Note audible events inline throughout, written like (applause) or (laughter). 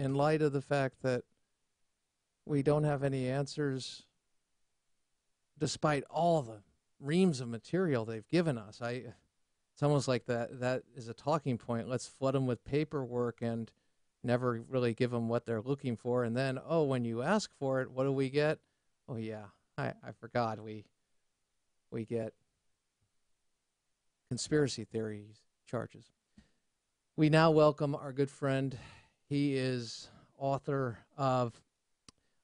in light of the fact that we don't have any answers despite all the reams of material they've given us. I it's almost like that that is a talking point. Let's flood them with paperwork and never really give them what they're looking for and then oh when you ask for it what do we get? Oh yeah, I I forgot we we get conspiracy theories charges. We now welcome our good friend. He is author of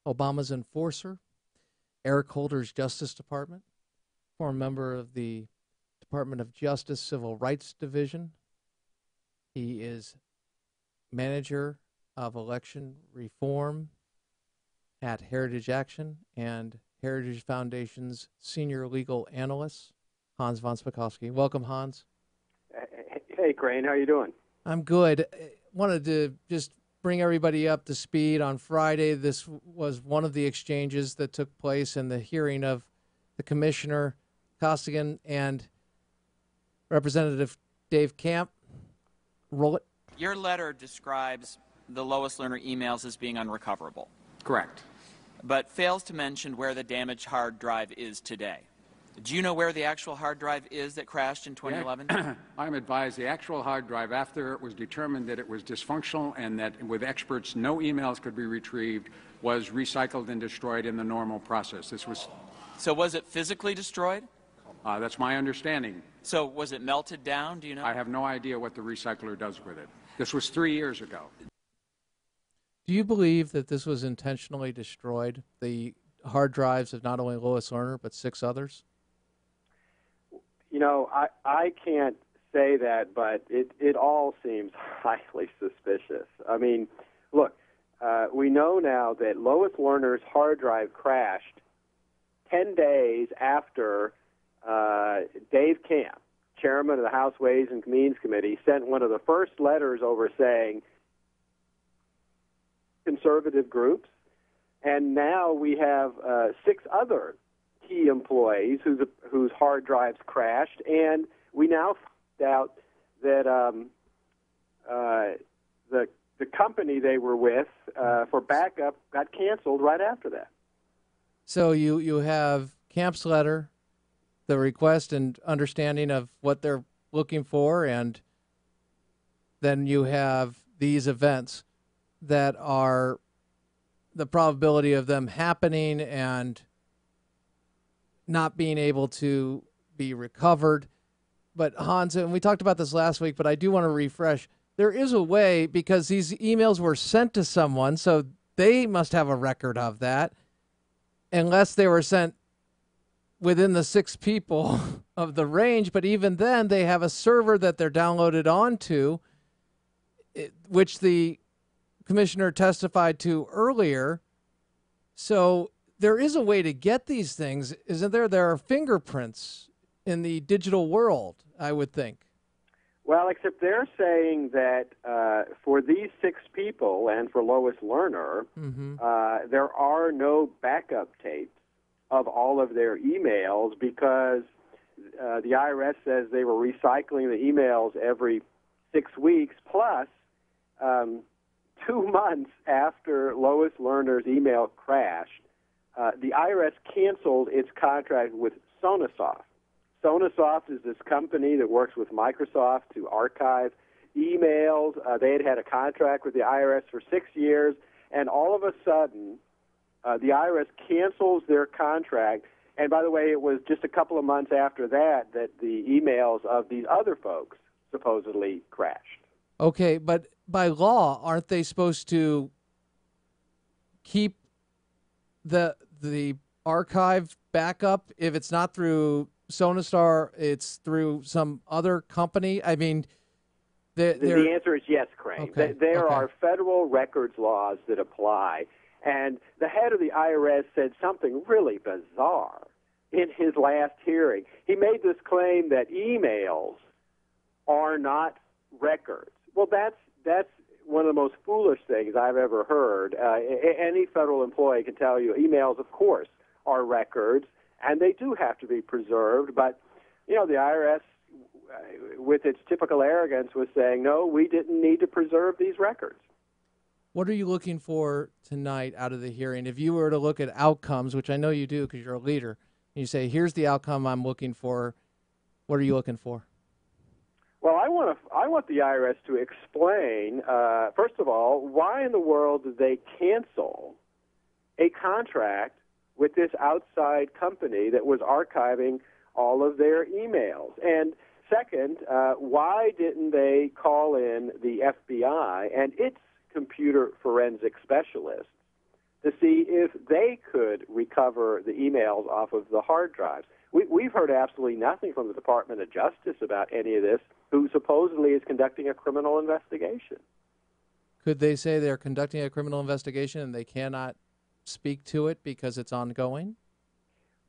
Obama's Enforcer, Eric Holder's Justice Department, former member of the Department of Justice Civil Rights Division. He is manager of election reform at Heritage Action and Heritage Foundation's senior legal analyst, Hans von Spakovsky. Welcome, Hans. Hey, Crane, how are you doing? I'm good. Wanted to just bring everybody up to speed. On Friday, this was one of the exchanges that took place in the hearing of the commissioner Koskinen and Representative Dave Camp. Roll it. Your letter describes the Lois Lerner emails as being unrecoverable, Correct. but fails to mention where the damaged hard drive is today. Do you know where the actual hard drive is that crashed in 2011? (clears throat) I'm advised the actual hard drive, after it was determined that it was dysfunctional and that with experts no emails could be retrieved, was recycled and destroyed in the normal process. This was, so was it physically destroyed? uh, that's my understanding. So was it melted down? Do you know? I have no idea what the recycler does with it. This was three years ago. Do you believe that this was intentionally destroyed? The hard drives of not only Lois Lerner but six others. You know, I I can't say that, but it it all seems (laughs) highly suspicious. I mean, look, uh, we know now that Lois Lerner's hard drive crashed ten days after uh, Dave Camp, chairman of the House Ways and Means Committee, sent one of the first letters over saying conservative groups, and now we have uh, six other key employees whose whose hard drives crashed, and we now found out that um, uh, the the company they were with uh, for backup got canceled right after that. So you you have Camp's letter, the request and understanding of what they're looking for, and then you have these events that are the probability of them happening and not being able to be recovered. But Hans, and we talked about this last week, but I do want to refresh. There is a way because these emails were sent to someone, so they must have a record of that, unless they were sent within the six people (laughs) of the range. But even then, they have a server that they're downloaded onto, which the commissioner testified to earlier. So there is a way to get these things, isn't there? There are fingerprints in the digital world, I would think. Well, except they're saying that uh, for these six people and for Lois Lerner, hmm uh, there are no backup tapes of all of their emails because uh, the IRS says they were recycling the emails every six weeks. Plus, um, two (laughs) months after Lois Lerner's email crashed, uh, the IRS canceled its contract with Sonasoft. Sonasoft is this company that works with Microsoft to archive emails. Uh, they had had a contract with the IRS for six years, and all of a sudden, uh, the IRS cancels their contract. And by the way, it was just a couple of months after that that the emails of these other folks supposedly crashed. Okay, but by law, aren't they supposed to keep the the archive backup if it's not through Sonasoft, it's through some other company? I mean, they're, The, they're the answer is yes, Crane. Okay, There okay. are federal records laws that apply. And the head of the IRS said something really bizarre in his last hearing. He made this claim that emails are not records. Well, that's that's one of the most foolish things I've ever heard. Uh, any federal employee can tell you emails, of course, are records, and they do have to be preserved. But you know, the IRS, uh, with its typical arrogance, was saying, no, we didn't need to preserve these records. What are you looking for tonight out of the hearing? If you were to look at outcomes, which I know you do because you're a leader, and you say, "Here's the outcome I'm looking for," what are you looking for? Well, I want to. I want the IRS to explain, uh, first of all, why in the world did they cancel a contract with this outside company that was archiving all of their emails? And second, uh, why didn't they call in the FBI and its computer forensic specialists to see if they could recover the emails off of the hard drives? We, we've heard absolutely nothing from the Department of Justice about any of this, who supposedly is conducting a criminal investigation. Could they say they're conducting a criminal investigation and they cannot speak to it because it's ongoing?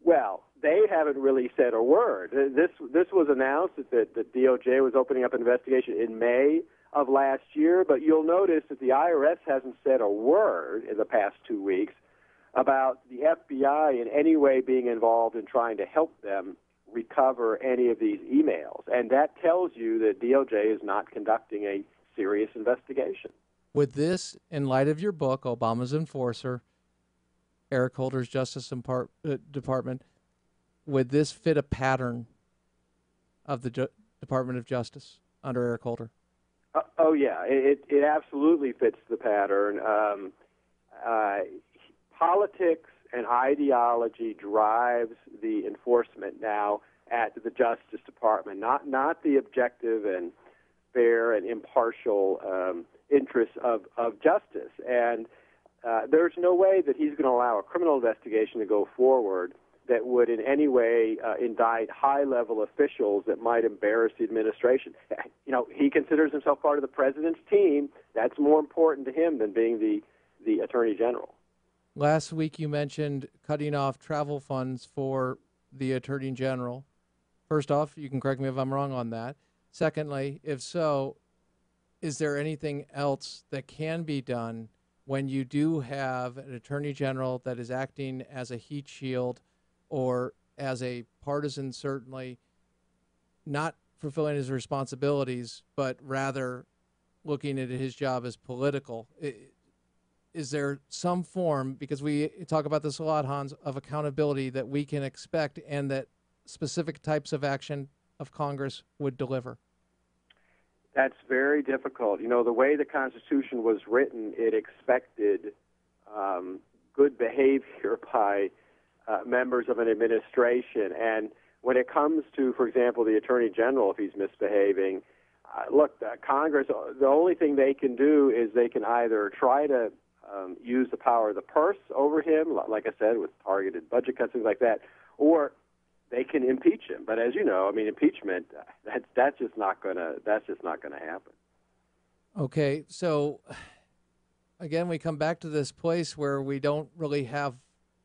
Well, they haven't really said a word. Uh, this this was announced that the DOJ was opening up an investigation in May of last year, but you'll notice that the IRS hasn't said a word in the past two weeks about the FBI in any way being involved in trying to help them recover any of these emails. And that tells you that DOJ is not conducting a serious investigation. With this, in light of your book, Obama's Enforcer, Eric Holder's Justice Impart- uh, Department, would this fit a pattern of the Ju- Department of Justice under Eric Holder? Uh, oh yeah, it it absolutely fits the pattern. Um, uh, politics and ideology drives the enforcement now at the Justice Department, not not the objective and fair and impartial um, interests of, of justice. And uh, there's no way that he's going to allow a criminal investigation to go forward that would in any way uh, indict high level officials that might embarrass the administration. (laughs) You know, he considers himself part of the president's team. That's more important to him than being the, the attorney general. Last week you mentioned cutting off travel funds for the attorney general. First off, you can correct me if I'm wrong on that. Secondly, if so, is there anything else that can be done when you do have an attorney general that is acting as a heat shield or as a partisan, certainly not fulfilling his responsibilities, but rather looking at his job as political? Is there some form, because we talk about this a lot, Hans, of accountability that we can expect and that specific types of action of Congress would deliver? That's very difficult. You know, the way the Constitution was written, it expected um, good behavior (laughs) by uh, members of an administration. And when it comes to, for example, the Attorney General, if he's misbehaving, uh, look, uh, Congress, the only thing they can do is they can either try to um, use the power of the purse over him, like I said, with targeted budget cuts, things like that, or they can impeach him. But as you know, I mean, impeachment that's that's just not gonna that's just not gonna happen. Okay, so again, we come back to this place where we don't really have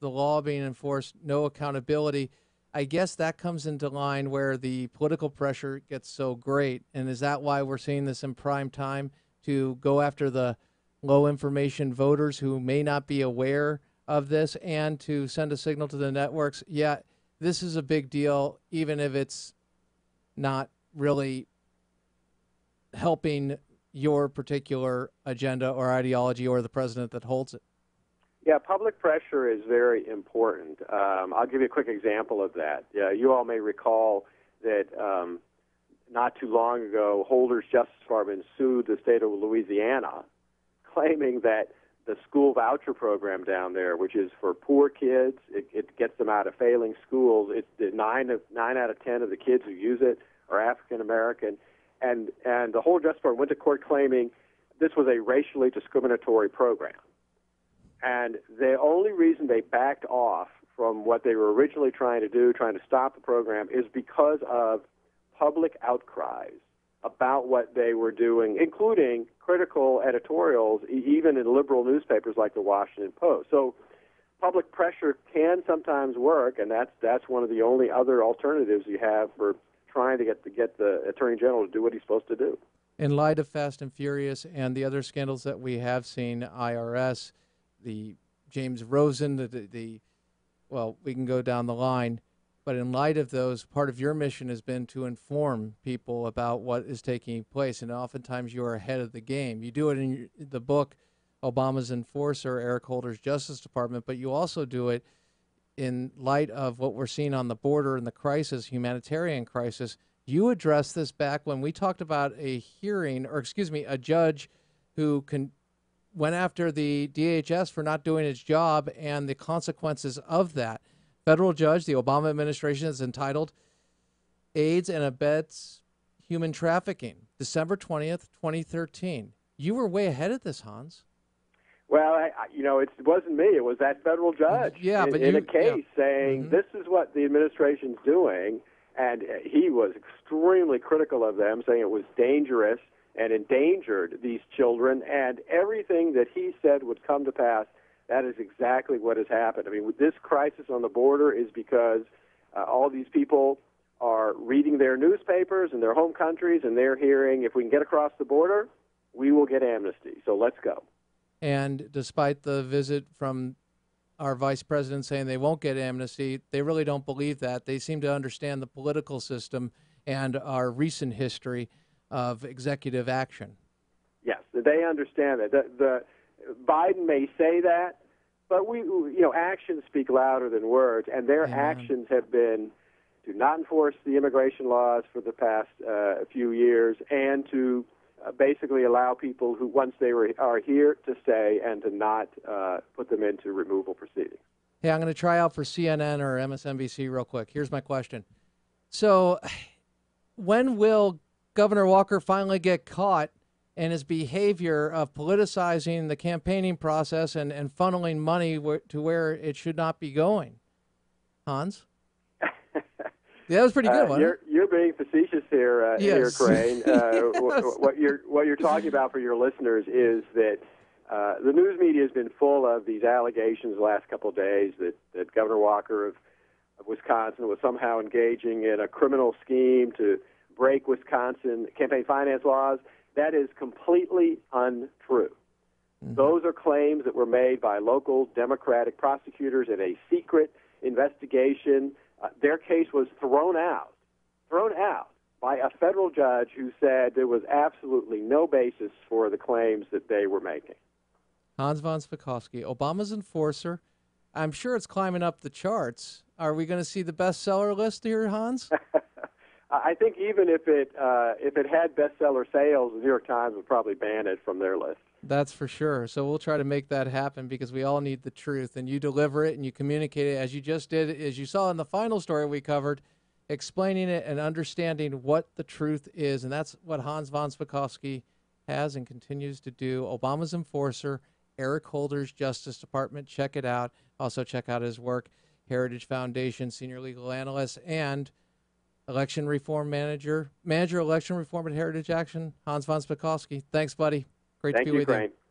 the law being enforced, no accountability. I guess that comes into line where the political pressure gets so great, and is that why we're seeing this in prime time to go after the low information voters who may not be aware of this and to send a signal to the networks? Yeah this is a big deal, even if it's not really helping your particular agenda or ideology or the president that holds it? Yeah, public pressure is very important. Um, I'll give you a quick example of that. Yeah, you all may recall that um, not too long ago, Holder's Justice Department sued the state of Louisiana, claiming that the school voucher program down there, which is for poor kids. It, it gets them out of failing schools. It's nine of nine out of ten of the kids who use it are African American, and and the whole Justice Department went to court claiming this was a racially discriminatory program. And the only reason they backed off from what they were originally trying to do, trying to stop the program, is because of public outcries about what they were doing, including critical editorials, even in liberal newspapers like the Washington Post. So public pressure can sometimes work, and that's that's one of the only other alternatives you have for trying to get to get the attorney general to do what he's supposed to do. In light of Fast and Furious and the other scandals that we have seen, IRS, the James Rosen, the, the, the well, we can go down the line. But in light of those, part of your mission has been to inform people about what is taking place, and oftentimes you are ahead of the game. You do it in the book. Obama's enforcer, Eric Holder's Justice Department, but you also do it in light of what we're seeing on the border and the crisis, humanitarian crisis. You addressed this back when we talked about a hearing, or excuse me, a judge who can went after the DHS for not doing its job and the consequences of that. Federal judge, the Obama administration is entitled aids and abets human trafficking, December 20th, 2013. You were way ahead of this, Hans. Well, I, you know, it wasn't me. It was that federal judge. Yeah, in, but in you- a case yeah. saying Mhm. this is what the administration's doing, and he was extremely critical of them, saying it was dangerous and endangered these children, and everything that he said would come to pass. That is exactly what has happened. I mean, with this crisis on the border is because uh, all these people are reading their newspapers in their home countries, and they're hearing, if we can get across the border, we will get amnesty. So let's go. And despite the visit from our vice president saying they won't get amnesty, they really don't believe that. They seem to understand the political system and our recent history of executive action. Yes, they understand that. The, the Biden may say that, but we, you know, actions speak louder than words, and their Amen. actions have been to not enforce the immigration laws for the past uh, few years, and to uh, basically allow people who once they were are here to stay, and to not uh, put them into removal proceedings. Hey, I'm going to try out for CNN or MSNBC real quick. Here's my question. So, (sighs) when will Governor Walker finally get caught in his behavior of politicizing the campaigning process and, and funneling money wh- to where it should not be going? Hans? (laughs) Yeah, that was pretty good, Uh, you're you're being facetious here, uh, Yes. here, Crane. Uh, (laughs) Yes. wh- what you're what you're talking about for your listeners is that uh, the news media has been full of these allegations the last couple of days that, that Governor Walker of, of Wisconsin was somehow engaging in a criminal scheme to break Wisconsin campaign finance laws. That is completely untrue. Those are claims that were made by local Democratic prosecutors in a secret investigation. Uh, their case was thrown out, thrown out by a federal judge who said there was absolutely no basis for the claims that they were making. Hans von Spakovsky, Obama's enforcer. I'm sure it's climbing up the charts. Are we going to see the bestseller list here, Hans? (laughs) I think even if it uh, if it had bestseller sales, the New York Times would probably ban it from their list. That's for sure. So we'll try to make that happen because we all need the truth, and you deliver it and you communicate it as you just did, as you saw in the final story we covered, explaining it and understanding what the truth is, and that's what Hans von Spakovsky has and continues to do. Obama's enforcer, Eric Holder's Justice Department. Check it out. Also check out his work, Heritage Foundation, senior legal analyst, and election reform manager, manager election reform at Heritage Action, Hans von Spakovsky. Thanks, buddy. Great Thank to be you, with Crane. you.